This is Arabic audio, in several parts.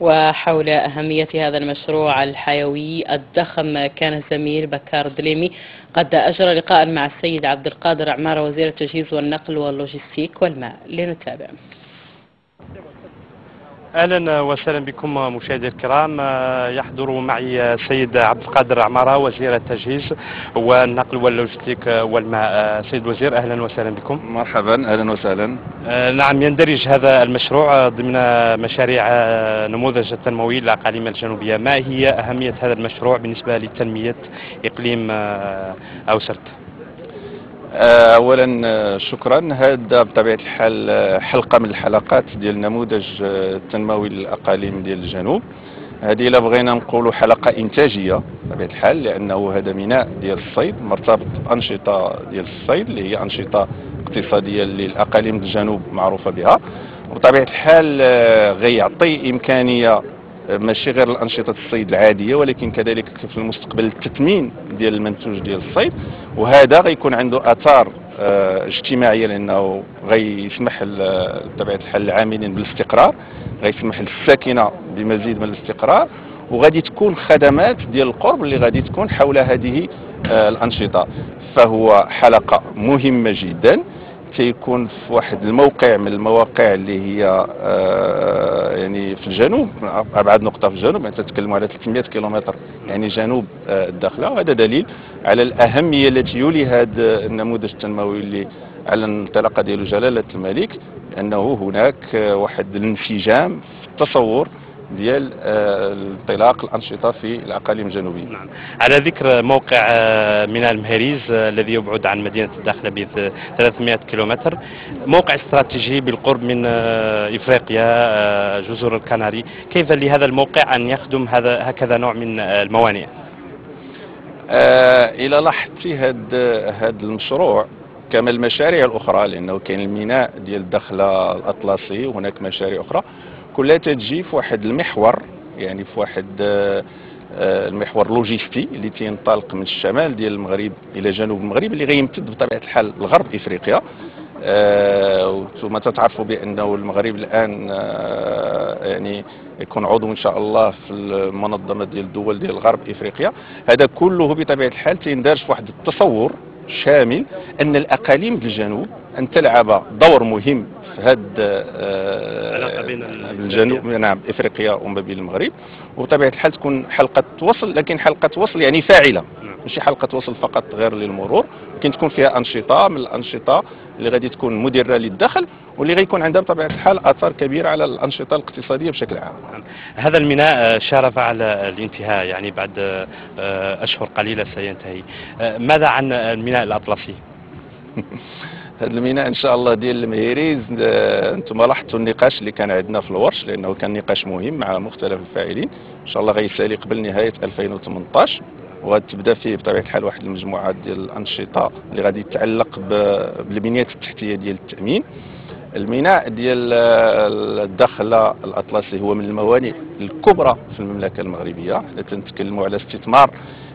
وحول أهمية هذا المشروع الحيوي الضخم كان الزميل بكار دليمي. قد أجرى لقاء مع السيد عبد القادر عمارة وزير التجهيز والنقل واللوجستيك والماء. لنتابع. أهلا وسهلا بكم مشاهدي الكرام. يحضر معي السيد عبد القادر عمارة وزير التجهيز والنقل واللوجستيك والماء. سيد الوزير أهلا وسهلا بكم. مرحبا أهلا وسهلا. نعم يندرج هذا المشروع ضمن مشاريع نموذج التنموي للاقاليم الجنوبية. ما هي أهمية هذا المشروع بالنسبة لتنمية إقليم اوسرت آه، اولا آه، شكرا. هذا بطبيعة الحال آه، حلقة من الحلقات ديال النموذج التنموي للاقاليم ديال الجنوب. هذه إلا بغينا نقولوا حلقة إنتاجية بطبيعة الحال لأنه هذا ميناء ديال الصيد مرتبط بأنشطة ديال الصيد اللي هي أنشطة اقتصادية اللي الأقاليم الجنوب معروفة بها. وبطبيعة الحال غيعطي إمكانية ماشي غير الأنشطة الصيد العادية ولكن كذلك في المستقبل التثمين ديال المنتوج ديال الصيد. وهذا غيكون عنده آثار آه اجتماعية لأنه غيسمح بطبيعة الحال العاملين بالاستقرار غيسمح للساكنه بمزيد من الاستقرار وغادي تكون خدمات ديال القرب اللي غادي تكون حول هذه آه الأنشطة. فهو حلقة مهمة جدا. تيكون في واحد الموقع من المواقع اللي هي آه يعني في الجنوب أبعد نقطة في الجنوب يعني تتكلموا على 300 كيلومتر يعني جنوب آه الداخلة. وهذا دليل على الأهمية التي يولي هذا النموذج التنموي اللي على الانطلاقة ديالو جلالة الملك أنه هناك واحد الانسجام في التصور ديال آه، انطلاق الأنشطة في الأقاليم الجنوبية. نعم. على ذكر موقع آه، ميناء المهريز آه، الذي يبعد عن مدينة الداخلة ب 300 كيلومتر موقع استراتيجي بالقرب من إفريقيا جزر الكناري، كيف لهذا الموقع أن يخدم هذا هكذا نوع من الموانئ؟ آه إلى لاحظتي هذا هذا المشروع كما المشاريع الأخرى لأنه كاين الميناء ديال الدخله الأطلسي وهناك مشاريع أخرى كلها تجي في واحد المحور يعني في واحد آه، آه، المحور لوجيستي اللي تينطلق من الشمال ديال المغرب إلى جنوب المغرب اللي غيمتد بطبيعة الحال لغرب إفريقيا. آه وأنتم تتعرفوا بأنه المغرب الآن يعني يكون عضو إن شاء الله في المنظمة ديال الدول ديال غرب إفريقيا. هذا كله بطبيعة الحال تندرج في واحد التصور شامل أن الأقاليم الجنوب أن تلعب دور مهم في هذا آه بين الجنوب نعم إفريقيا وما بين المغرب. وبطبيعه الحال تكون حلقة وصل لكن حلقة وصل يعني فاعلة. نعم. ماشي حلقة وصل فقط غير للمرور ممكن تكون فيها أنشطة من الأنشطة اللي غادي تكون مدره للدخل واللي غيكون عندها بطبيعة الحال آثار كبيرة على الأنشطة الاقتصادية بشكل عام. هذا الميناء شارف على الانتهاء يعني بعد آه، أشهر قليلة سينتهي. آه، ماذا عن الميناء الأطلسي؟ هذا الميناء إن شاء الله ديال المهيريز آه، أنتم لاحظتوا النقاش اللي كان عندنا في الورش لأنه كان نقاش مهم مع مختلف الفاعلين إن شاء الله غيسالي قبل نهاية 2018 وغتبدا فيه بطبيعه الحال واحد المجموعه ديال الانشطه اللي غادي تتعلق بالبنيات التحتيه ديال التامين. الميناء ديال الدخله الاطلسي هو من الموانئ الكبرى في المملكه المغربيه. حنا تنتكلموا على استثمار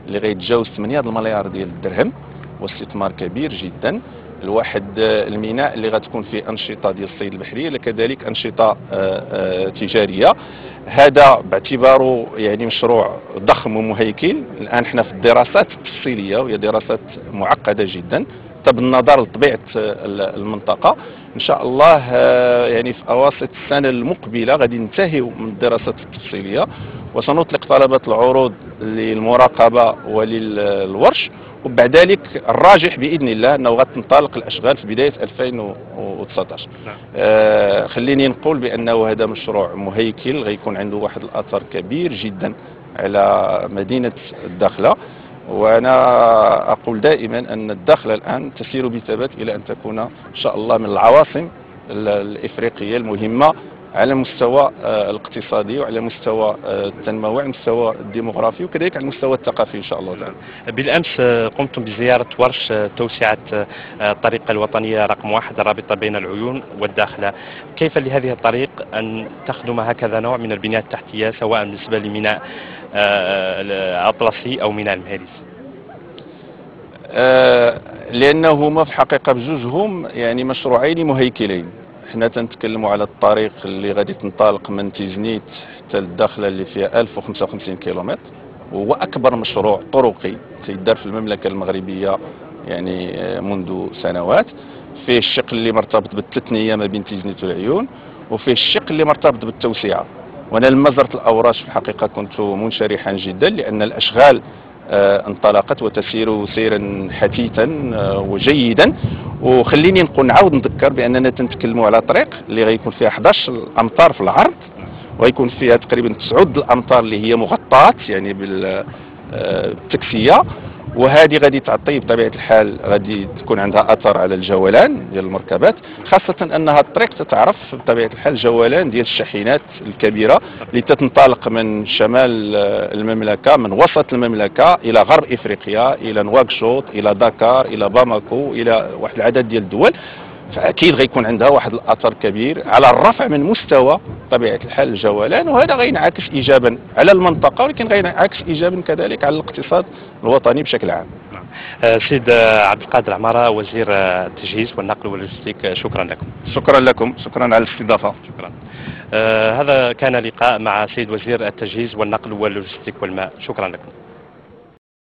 اللي غيتجاوز 8 المليار ديال الدرهم واستثمار كبير جدا. الواحد الميناء اللي غتكون فيه أنشطة ديال الصيد البحري كذلك أنشطة آه، آه، تجارية. هذا باعتباره يعني مشروع ضخم ومهيكل. الآن إحنا في الدراسات التفصيلية وهي دراسات معقدة جدا بالنظر لطبيعة المنطقة. إن شاء الله آه، يعني في أواسط السنة المقبلة غادي ننتهيوا من الدراسات التفصيلية وسنطلق طلبة العروض للمراقبة وللورش. وبعد ذلك الراجح بإذن الله أنه غتنطلق الأشغال في بداية 2019 نعم. آه خليني نقول بأنه هذا مشروع مهيكل غيكون عنده واحد الأثر كبير جدا على مدينة الداخلة. وأنا أقول دائما أن الداخلة الآن تسير بثبات إلى أن تكون إن شاء الله من العواصم الإفريقية المهمة. على المستوى آه، الاقتصادي وعلى مستوى آه، التنموي وعلى المستوى الديموغرافي وكذلك على المستوى الثقافي إن شاء الله تعالى. بالأمس آه، قمتم بزيارة ورش توسعة الطريقة الوطنية رقم واحد الرابطة بين العيون والداخلة. كيف لهذه الطريق أن تخدم هكذا نوع من البنيه التحتية سواء بالنسبة لميناء الأطلسي أو ميناء المهريس؟ لأنه هما في الحقيقة بجوجهم يعني مشروعين مهيكلين حنا تنتكلموا على الطريق اللي غادي تنطلق من تيزنيت حتى الداخله اللي فيها 1055 كيلومتر وهو أكبر مشروع طرقي تيدار في المملكة المغربية يعني آه، منذ سنوات. فيه الشق اللي مرتبط بالتثنية ما بين تيزنيت والعيون وفيه الشق اللي مرتبط بالتوسعه وأنا لما زرت الأوراش في الحقيقة كنت منشرحا جدا لأن الأشغال انطلقت وتسير سيرا حثيثا آه، وجيدا. وخليني نقول نعاود نذكر بأننا تنتكلموا على طريق اللي غيكون فيها 11 امتار في العرض ويكون فيها تقريبا 9 الامتار اللي هي مغطاة يعني بالتكفية. وهذه غادي تعطي بطبيعه الحال غادي تكون عندها أثر على الجولان ديال المركبات خاصة أنها الطريق تتعرف بطبيعة الحال جولان ديال الشاحنات الكبيرة اللي تنطلق من شمال المملكة من وسط المملكة إلى غرب إفريقيا إلى نواكشوط إلى دكار إلى باماكو إلى واحد العدد ديال الدول فأكيد غيكون عندها واحد الأثر كبير على الرفع من مستوى طبيعة الحال الجولان وهذا غينعكس ايجابا على المنطقة ولكن غينعكس ايجابا كذلك على الاقتصاد الوطني بشكل عام. آه، سيد عبد القادر عماره وزير التجهيز والنقل واللوجستيك شكرا لكم. شكرا لكم شكرا على الاستضافة. شكرا. آه هذا كان لقاء مع سيد وزير التجهيز والنقل واللوجستيك والماء شكرا لكم.